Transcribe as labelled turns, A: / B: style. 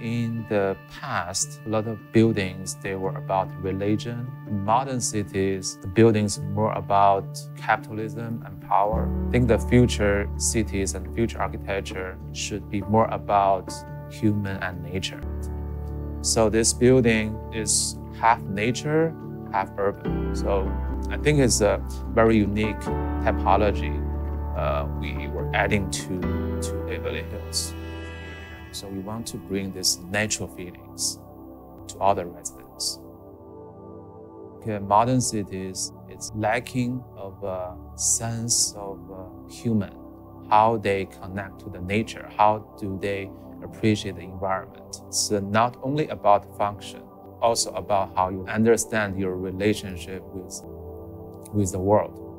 A: In the past, a lot of buildings they were about religion. Modern cities, the buildings more about capitalism and power. I think the future cities and future architecture should be more about human and nature. So this building is half nature, half urban. So I think it's a very unique typology uh, we were adding to, to Beverly Hills. So we want to bring these natural feelings to other residents. Okay, modern cities, it's lacking of a sense of uh, human, how they connect to the nature, how do they appreciate the environment. It's not only about function, also about how you understand your relationship with, with the world.